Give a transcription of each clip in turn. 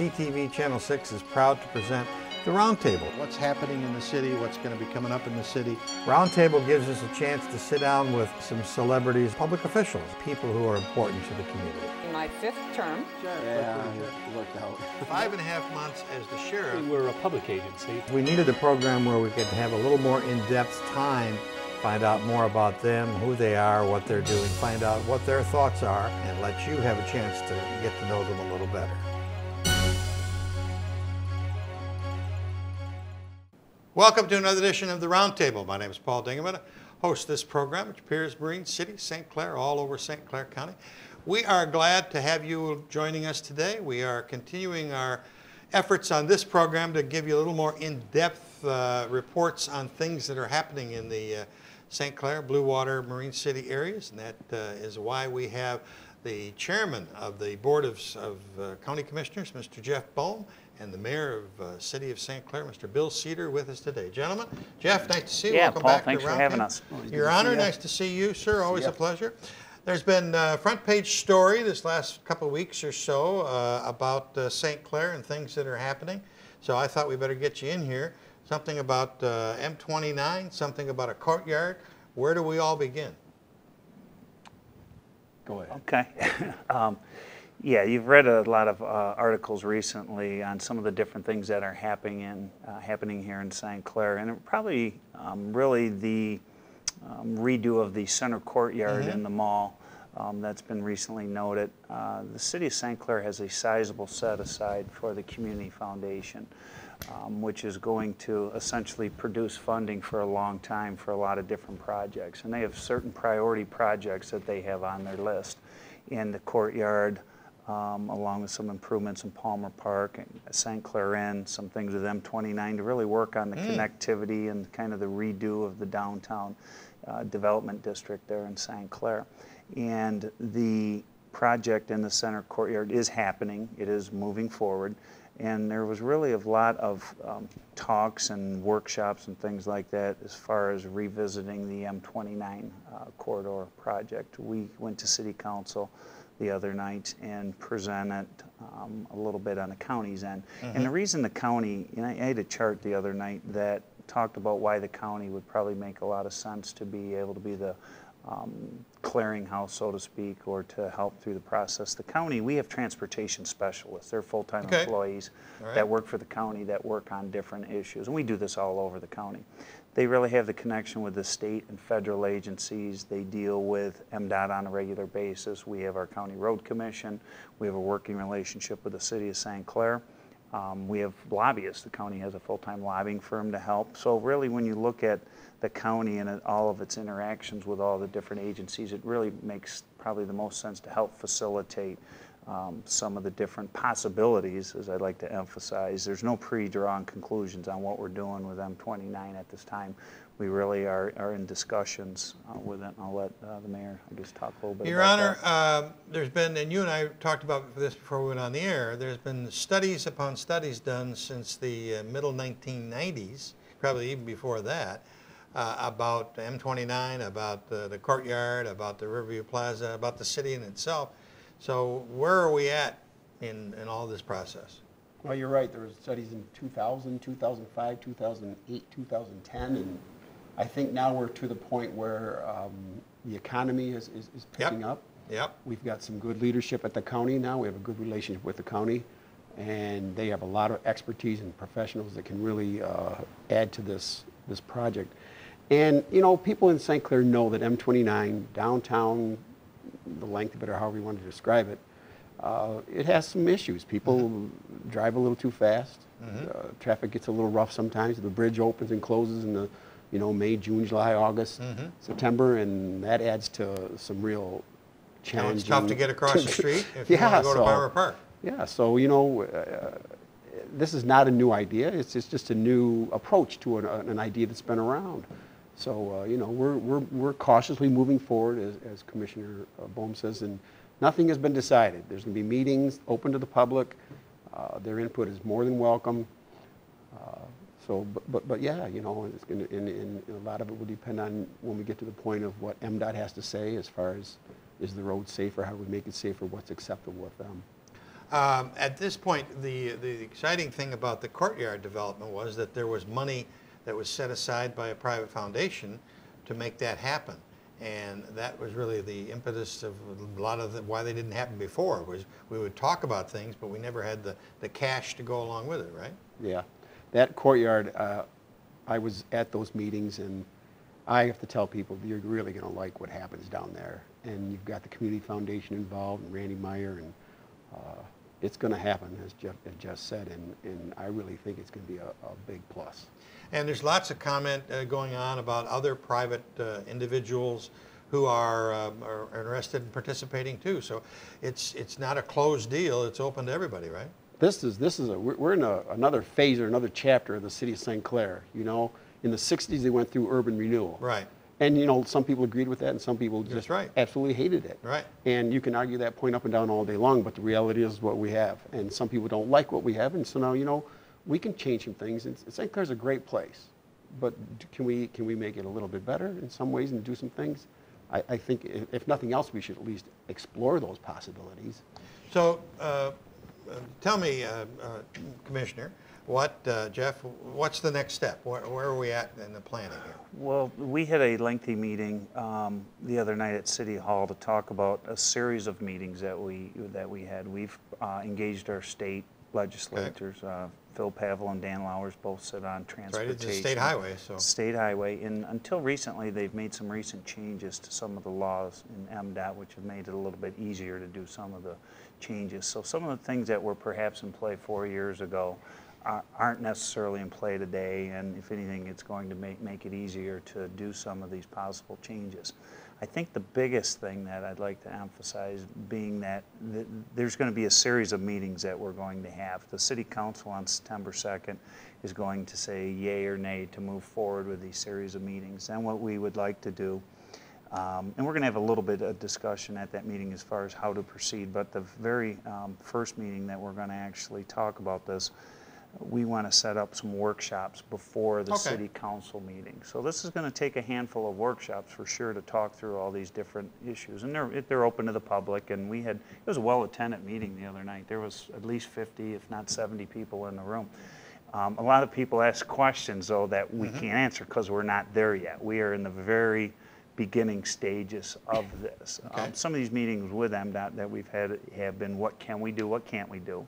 CTV Channel 6 is proud to present the Roundtable. What's happening in the city, what's going to be coming up in the city. Roundtable gives us a chance to sit down with some celebrities, public officials, people who are important to the community. In my fifth term. Yeah, it worked out. Five and a half months as the sheriff. We're a public agency. We needed a program where we could have a little more in-depth time find out more about them, who they are, what they're doing, find out what their thoughts are, and let you have a chance to get to know them a little better. Welcome to another edition of the Roundtable. My name is Paul Dingeman. I host this program, which appears Marine City, St. Clair, all over St. Clair County. We are glad to have you joining us today. We are continuing our efforts on this program to give you a little more in-depth uh, reports on things that are happening in the uh, St. Clair, Blue Water, Marine City areas, and that uh, is why we have the chairman of the Board of, of uh, County Commissioners, Mr. Jeff Bohm, and the mayor of uh, City of St. Clair, Mr. Bill Cedar, with us today. Gentlemen, Jeff, nice to see you. Yeah, Welcome Paul, back thanks to for having Table. us. Your Honor, nice to see you, sir. Always a pleasure. There's been a front page story this last couple of weeks or so uh, about uh, St. Clair and things that are happening. So I thought we better get you in here. Something about uh, M29, something about a courtyard. Where do we all begin? Go ahead. Okay. um, yeah, you've read a lot of uh, articles recently on some of the different things that are happening in uh, happening here in St. Clair, and probably um, really the um, redo of the center courtyard in the mall um, that's been recently noted. Uh, the city of St. Clair has a sizable set aside for the community foundation. Um, which is going to essentially produce funding for a long time for a lot of different projects. And they have certain priority projects that they have on their list in the courtyard, um, along with some improvements in Palmer Park and St. Clair Inn, some things with M29 to really work on the connectivity and kind of the redo of the downtown uh, development district there in St. Clair. And the project in the center courtyard is happening, it is moving forward. And there was really a lot of um, talks and workshops and things like that as far as revisiting the M29 uh, corridor project. We went to City Council the other night and presented um, a little bit on the county's end. And the reason the county, and I I had a chart the other night that talked about why the county would probably make a lot of sense to be able to be the um, clearinghouse, so to speak, or to help through the process. The county, we have transportation specialists. They're full-time Okay. employees right. that work for the county that work on different issues. And we do this all over the county. They really have the connection with the state and federal agencies. They deal with MDOT on a regular basis. We have our county road commission. We have a working relationship with the city of St. Clair. Um, we have lobbyists. The county has a full-time lobbying firm to help. So really, when you look at the county and all of its interactions with all the different agencies, it really makes probably the most sense to help facilitate um, some of the different possibilities, as I'd like to emphasize. There's no pre-drawn conclusions on what we're doing with M29 at this time. We really are, are in discussions uh, with it, and I'll let uh, the mayor, I guess, talk a little bit Your about Honor, um, there's been, and you and I talked about this before we went on the air, there's been studies upon studies done since the uh, middle 1990s, probably even before that, uh, about M29, about the, the courtyard, about the Riverview Plaza, about the city in itself. So where are we at in, in all this process? Well, you're right, there were studies in 2000, 2005, 2008, 2010, and I think now we're to the point where um, the economy is, is is Yep. picking up. Yep. We've got some good leadership at the county now, we have a good relationship with the county, and they have a lot of expertise and professionals that can really uh, add to this, this project. And, you know, people in St. Clair know that M29 downtown, the length of it or however you want to describe it, uh, it has some issues. People drive a little too fast. Uh, traffic gets a little rough sometimes. The bridge opens and closes in the, you know, May, June, July, August, September, and that adds to some real challenges. it's tough to get across the street if you Yeah, want to go to so- Park. Yeah, so, you know, uh, this is not a new idea. It's, it's just a new approach to an, an idea that's been around. So, uh, you know, we're, we're, we're cautiously moving forward, as, as Commissioner uh, Bohm says, and nothing has been decided. There's going to be meetings open to the public. Uh, Their input is more than welcome. Uh, So, but, but, but yeah, you know, it's to, and, and a lot of it will depend on when we get to the point of what MDOT has to say as far as, is the road safer, how do we make it safer, what's acceptable with them. Um, At this point, the, the exciting thing about the courtyard development was that there was money that was set aside by a private foundation to make that happen. And that was really the impetus of a lot of the, why they didn't happen before, was we would talk about things, but we never had the, the cash to go along with it, right? Yeah, that courtyard, uh, I was at those meetings, and I have to tell people, you're really going to like what happens down there. And you've got the community foundation involved, and Randy Maiers, and uh, it's going to happen, as Jeff just said, and, and I really think it's going to be a, a big plus. And there's lots of comment uh, going on about other private uh, individuals who are, um, are interested in participating too. So it's, it's not a closed deal, it's open to everybody, right? This is, this is a, we're in a, another phase or another chapter of the city of St. Clair, you know? In the 60s, they went through urban renewal. Right, And, you know, some people agreed with that, and some people just right. absolutely hated it. right. And you can argue that point up and down all day long, but the reality is what we have. And some people don't like what we have, and so now, you know, we can change some things. And St. Clair's a great place, but can we, can we make it a little bit better in some ways and do some things? I, I think i- if nothing else, we should at least explore those possibilities. So uh, uh, tell me, uh, uh, Commissioner, what, uh, Jeff, what's the next step? Where, where are we at in the planning here? Well, we had a lengthy meeting um, the other night at City Hall to talk about a series of meetings that we, that we had. We've uh, engaged our state legislators. uh, Phil Pavlov and Dan Lauwers both sit on transportation. Right, it's a state highway, so. State highway, and until recently, they've made some recent changes to some of the laws in MDOT, which have made it a little bit easier to do some of the changes. So some of the things that were perhaps in play four years ago are- aren't necessarily in play today, and if anything, it's going to make, make it easier to do some of these possible changes. I think the biggest thing that I'd like to emphasize being that th- there's going to be a series of meetings that we're going to have. The city council on September 2nd is going to say yay or nay to move forward with these series of meetings. And what we would like to do, um, and we're going to have a little bit of discussion at that meeting as far as how to proceed, but the very um, first meeting that we're going to actually talk about this, we want to set up some workshops before the Okay. city council meeting. So this is going to take a handful of workshops for sure to talk through all these different issues. And they're, they're open to the public, and we had, it was a well-attended meeting the other night. There was at least 50, if not 70 people in the room. Um, A lot of people ask questions, though, that we can't answer because we're not there yet. We are in the very beginning stages of this. Um, Some of these meetings with MDOT that we've had have been, what can we do, what can't we do?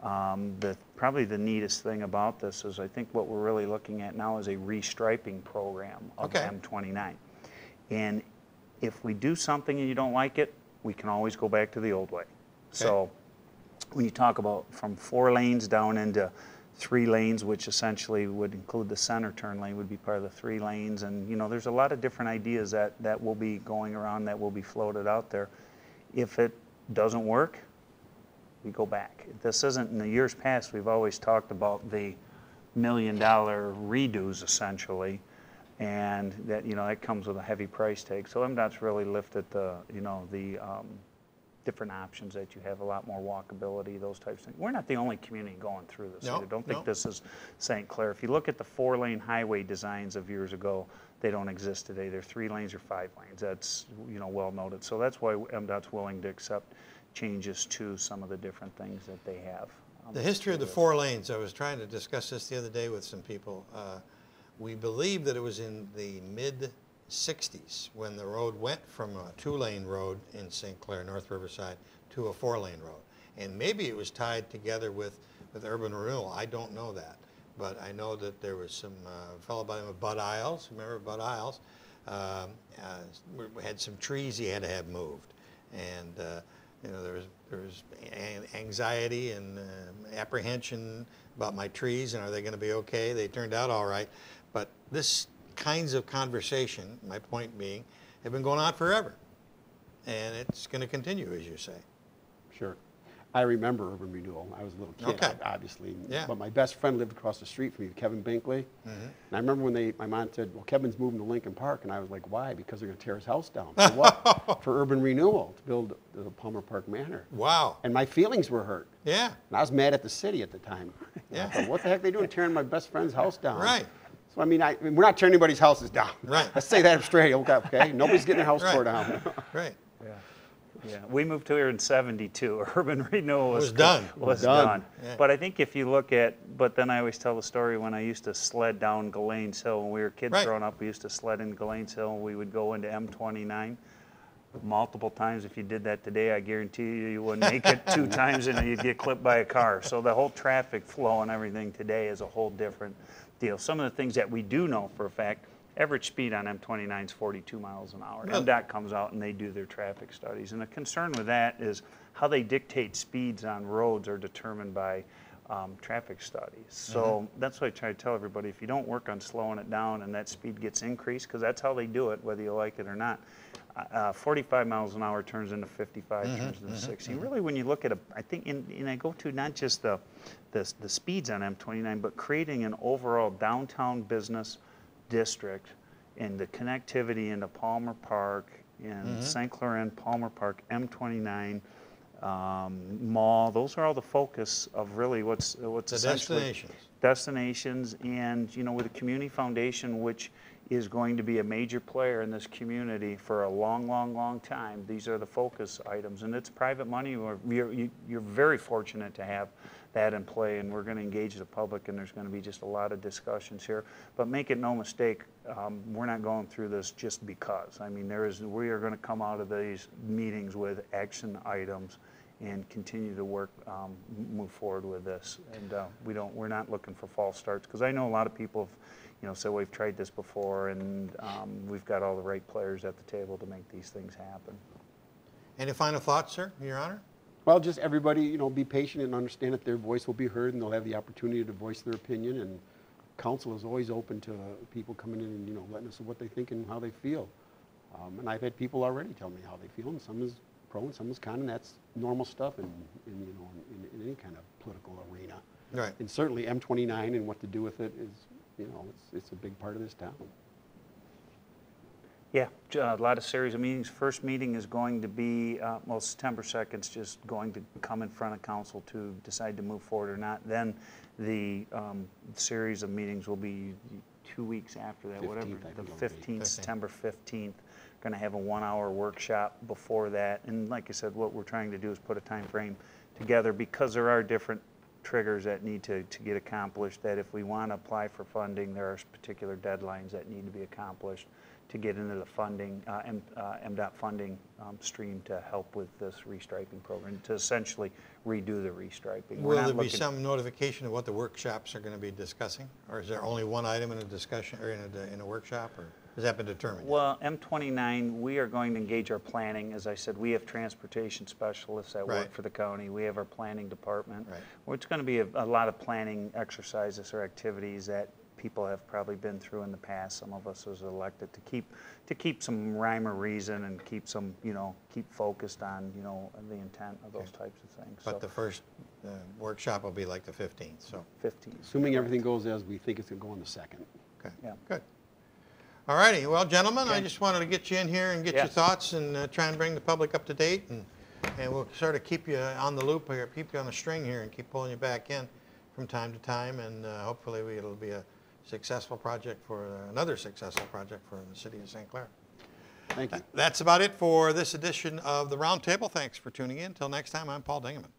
Um, The, probably the neatest thing about this is I think what we're really looking at now is a restriping program of Okay. M29. And if we do something and you don't like it, we can always go back to the old way. So when you talk about from four lanes down into three lanes, which essentially would include the center turn lane would be part of the three lanes. And, you know, there's a lot of different ideas that, that will be going around, that will be floated out there. If it doesn't work, we go back. This isn't, in the years past, we've always talked about the million dollar redos essentially. And that, you know, that comes with a heavy price tag. So MDOT's really lifted the, you know, the um, different options that you have, a lot more walkability, those types of things. We're not the only community going through this. No, either. Don't think no. this is St. Clair. If you look at the four-lane highway designs of years ago, they don't exist today. They're three lanes or five lanes. That's, you know, well noted. So that's why MDOT's willing to accept changes to some of the different things that they have. The history of the four lanes, I was trying to discuss this the other day with some people. Uh, We believe that it was in the mid-60s when the road went from a two-lane road in St. Clair, North Riverside, to a four-lane road. And maybe it was tied together with, with urban renewal. I don't know that. But I know that there was some uh, fellow by the name of Bud Isles, remember Bud Isles? Um, uh, had some trees he had to have moved. And, uh, you know, there was, there was anxiety and um, apprehension about my trees and are they going to be okay? They turned out all right. But this kinds of conversation, my point being, have been going on forever. And it's going to continue, as you say. Sure. I remember urban renewal. I was a little kid, Okay. obviously. Yeah. But my best friend lived across the street from me, Kevin Binkley. Mm-hmm. And I remember when they, my mom said, well, Kevin's moving to Lincoln Park. And I was like, why? Because they're going to tear his house down. For what? For urban renewal, to build the Palmer Park Manor. Wow. And my feelings were hurt. Yeah, And I was mad at the city at the time. Yeah. Thought, what the heck are they doing tearing my best friend's house down? Right. So, I mean, I, I mean, we're not tearing anybody's houses down. Right. Let's say that straight, okay? okay? Nobody's getting their house tore down. right. Yeah. Yeah, we moved to here in '72. Urban renewal was Was done. Was Done. done. Yeah. But I think if you look at, but then I always tell the story when I used to sled down Galanes Hill when we were kids Right. growing up. We used to sled in Galanes Hill. We would go into M29 multiple times. If you did that today, I guarantee you you wouldn't make it two times and you'd get clipped by a car. So the whole traffic flow and everything today is a whole different deal. Some of the things that we do know for a fact. Average speed on M29 is 42 miles an hour. Really? MDOT comes out and they do their traffic studies. And the concern with that is how they dictate speeds on roads are determined by um, traffic studies. So mm-hmm. that's why I try to tell everybody, if you don't work on slowing it down and that speed gets increased, because that's how they do it, whether you like it or not. Uh, uh 45 miles an hour turns into 55, mm-hmm. turns into mm-hmm. 60. Really, when you look at a, I think, and, and I go to not just the, the, the speeds on M29, but creating an overall downtown business district and the connectivity into Palmer Park and St. Clair and Palmer Park, M29, um, Mall, those are all the focus of really what's, what's The essentially destinations. destinations and, you know, with the Community Foundation, which is going to be a major player in this community for a long, long, long time, these are the focus items. And it's private money. You're, you're very fortunate to have that in play, and we're going to engage the public, and there's going to be just a lot of discussions here. But make it no mistake, um, we're not going through this just because. I mean, there is, we are going to come out of these meetings with action items and continue to work, um, move forward with this. And uh, we don't, we're not looking for false starts, because I know a lot of people have, you know, said, we've tried this before, and um, we've got all the right players at the table to make these things happen. Any final thoughts, sir, Your Honor? Well, just everybody, you know, be patient and understand that their voice will be heard and they'll have the opportunity to voice their opinion. And council is always open to people coming in and, you know, letting us know what they think and how they feel. Um, and I've had people already tell me how they feel, and some is pro and some is con, and that's normal stuff in, in you know, in, in any kind of political arena. Right. And certainly M29 and what to do with it is, you know, it's, it's a big part of this town. Yeah, a lot of series of meetings. First meeting is going to be, uh, well, September 2nd's just going to come in front of council to decide to move forward or not. Then the um, series of meetings will be two weeks after that, whatever. 15th, I The think it'll be. 15th, September 15th. Going to have a one-hour workshop before that. And like I said, what we're trying to do is put a time frame together because there are different triggers that need to, to get accomplished, that if we want to apply for funding, there are particular deadlines that need to be accomplished to get into the funding, uh, M, uh, MDOT funding um, stream to help with this restriping program, to essentially redo the restriping. Will there be some notification of what the workshops are going to be discussing? Or is there only one item in a discussion, or in a, in a workshop, or has that been determined? Well, M29, we are going to engage our planning. As I said, we have transportation specialists that Right. work for the county. We have our planning department. Right. Well, It's going to be a, a lot of planning exercises or activities that people have probably been through in the past. Some of us was elected to keep, to keep some rhyme or reason and keep some, you know, keep focused on, you know, the intent of those types of things. But So, the first uh, workshop will be like the 15th, so, 15. Assuming everything goes as we think it's going to go on the second. okay, Yeah. good. All righty, well, gentlemen, I just wanted to get you in here and get your thoughts and uh, try and bring the public up to date, and, and we'll sort of keep you on the loop here, keep you on the string here, and keep pulling you back in from time to time, and uh, hopefully we- it'll be a successful project for, another successful project for the city of St. Clair. Thank you. That's about it for this edition of the Roundtable. Thanks for tuning in. Until next time, I'm Paul Dingaman.